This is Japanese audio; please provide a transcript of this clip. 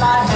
my head.